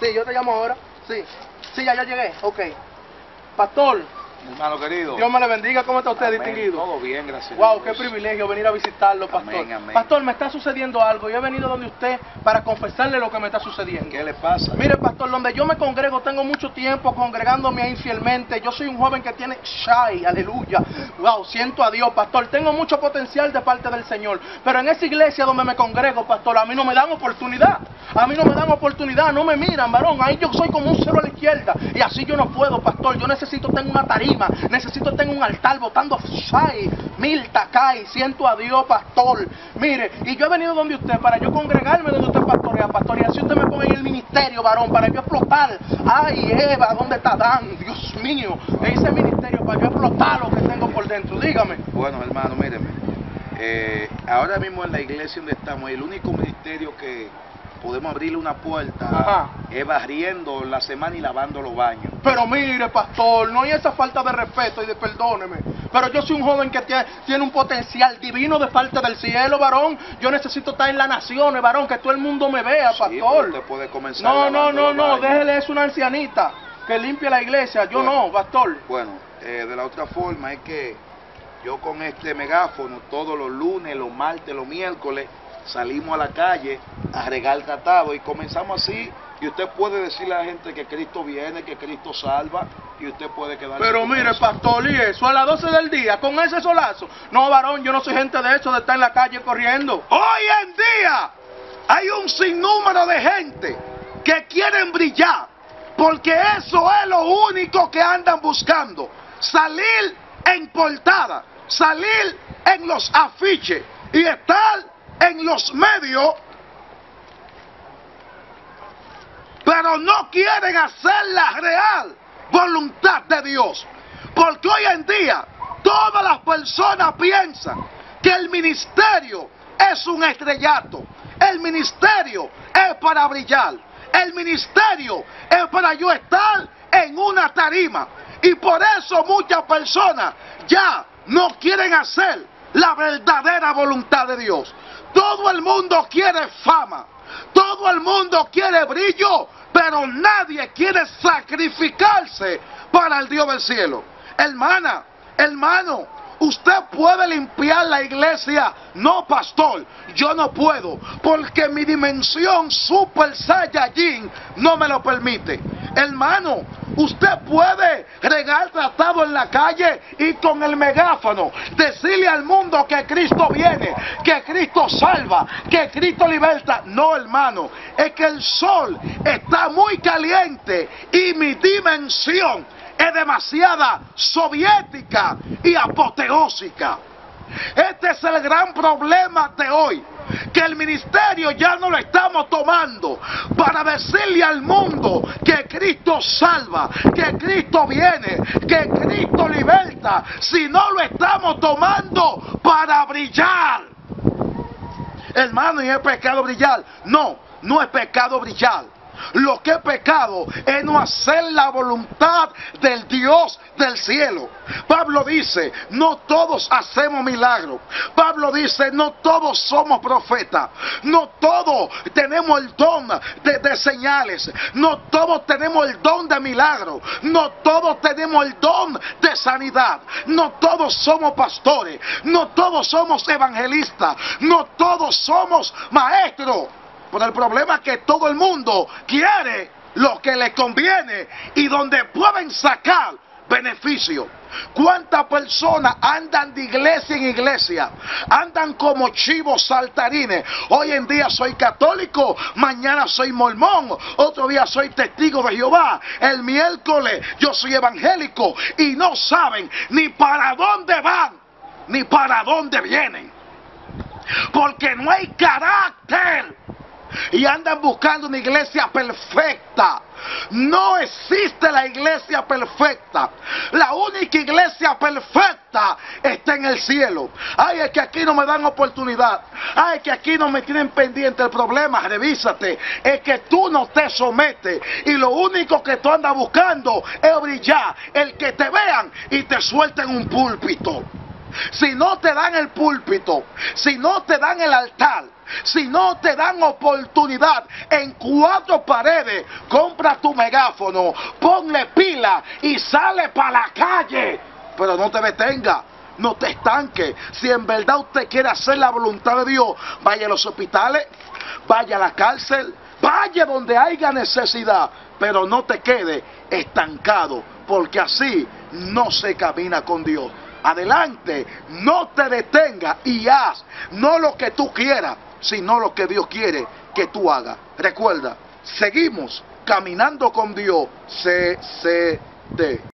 Sí, yo te llamo ahora. Sí. Sí, ya, ya llegué. Ok. Pastor, Hermano querido. Dios me le bendiga. ¿Cómo está usted, Amén. distinguido? Todo bien, gracias. Wow, qué privilegio venir a visitarlo, pastor. Amén, amén. Pastor, me está sucediendo algo. Yo he venido donde usted para confesarle lo que me está sucediendo. ¿Qué le pasa? Mire, pastor, donde yo me congrego, tengo mucho tiempo congregándome ahí fielmente. Yo soy un joven que tiene shy, aleluya. Wow, siento a Dios, pastor. Tengo mucho potencial de parte del Señor. Pero en esa iglesia donde me congrego, pastor, a mí no me dan oportunidad. A mí no me dan oportunidad, no me miran, varón. Ahí yo soy como un cero a la izquierda. Y así yo no puedo, pastor. Yo necesito tener una necesito tener un altar botando shy, mil tacay. Siento a Dios, pastor. Mire, y yo he venido donde usted para yo congregarme donde usted pastorea, pastor. Y así usted me pone en el ministerio, varón, para yo explotar. Ay, Eva, ¿dónde está Dan? Dios mío, ese ministerio para yo explotar lo que tengo por dentro. Dígame. Bueno, hermano, míreme. Eh, ahora mismo en la iglesia donde estamos, el único ministerio que podemos abrirle una puerta Ajá. es barriendo la semana y lavando los baños. Pero mire, pastor, no hay esa falta de respeto y de perdóneme. Pero yo soy un joven que tiene, tiene un potencial divino de parte del cielo, varón. Yo necesito estar en las naciones, varón, que todo el mundo me vea, Sí, pastor. pero usted puede comenzar No, no, no, no, déjele eso a una ancianita que limpie la iglesia. Yo Bueno. no, pastor. Bueno, eh, de la otra forma es que yo con este megáfono todos los lunes, los martes, los miércoles salimos a la calle a regar tratado y comenzamos así y usted puede decirle a la gente que Cristo viene, que Cristo salva y usted puede quedar Pero mire, pastor, y eso a las 12 del día, con ese solazo. No, varón, yo no soy gente de eso, de estar en la calle corriendo. Hoy en día hay un sinnúmero de gente que quieren brillar, porque eso es lo único que andan buscando. Salir en portada, salir en los afiches y estar en los medios, pero no quieren hacer la real voluntad de Dios. Porque hoy en día todas las personas piensan que el ministerio es un estrellato. El ministerio es para brillar. El ministerio es para yo estar en una tarima. Y por eso muchas personas ya no quieren hacer la verdadera voluntad de Dios. Todo el mundo quiere fama. Todo el mundo quiere brillo, pero nadie quiere sacrificarse para el Dios del cielo. Hermana, hermano, usted puede limpiar la iglesia. No, pastor, yo no puedo, porque mi dimensión super saiyajin no me lo permite. Hermano, usted puede regar tratado en la calle y con el megáfono decirle al mundo que Cristo viene, que Cristo salva, que Cristo liberta. No, hermano, es que el sol está muy caliente y mi dimensión es demasiada soviética y apoteósica. Este es el gran problema de hoy. Que el ministerio ya no lo estamos tomando para decirle al mundo que Cristo salva, que Cristo viene, que Cristo liberta, sino lo estamos tomando para brillar. Hermano, ¿y es pecado brillar? No, no es pecado brillar. Lo que es pecado es no hacer la voluntad del Dios del cielo. Pablo dice, no todos hacemos milagros. Pablo dice, no todos somos profetas. No todos tenemos el don de, de señales. No todos tenemos el don de milagros. No todos tenemos el don de sanidad. No todos somos pastores. No todos somos evangelistas. No todos somos maestros. Pero el problema es que todo el mundo quiere lo que le conviene y donde pueden sacar beneficio. ¿Cuántas personas andan de iglesia en iglesia? Andan como chivos saltarines. Hoy en día soy católico, mañana soy mormón, otro día soy testigo de Jehová, el miércoles yo soy evangélico y no saben ni para dónde van, ni para dónde vienen. Porque no hay carácter y andan buscando una iglesia perfecta. No existe la iglesia perfecta. La única iglesia perfecta está en el cielo. Ay, es que aquí no me dan oportunidad. Ay, es que aquí no me tienen pendiente el problema. Revísate. Es que tú no te sometes. Y lo único que tú andas buscando es brillar. El que te vean y te suelten un púlpito. Si no te dan el púlpito, si no te dan el altar, si no te dan oportunidad en cuatro paredes, compra tu megáfono, ponle pila y sale para la calle. Pero no te detenga, no te estanque. Si en verdad usted quiere hacer la voluntad de Dios, vaya a los hospitales, vaya a la cárcel, vaya donde haya necesidad, pero no te quede estancado, porque así no se camina con Dios. Adelante, no te detenga y haz no lo que tú quieras, sino lo que Dios quiere que tú hagas. Recuerda, seguimos caminando con Dios. CCD.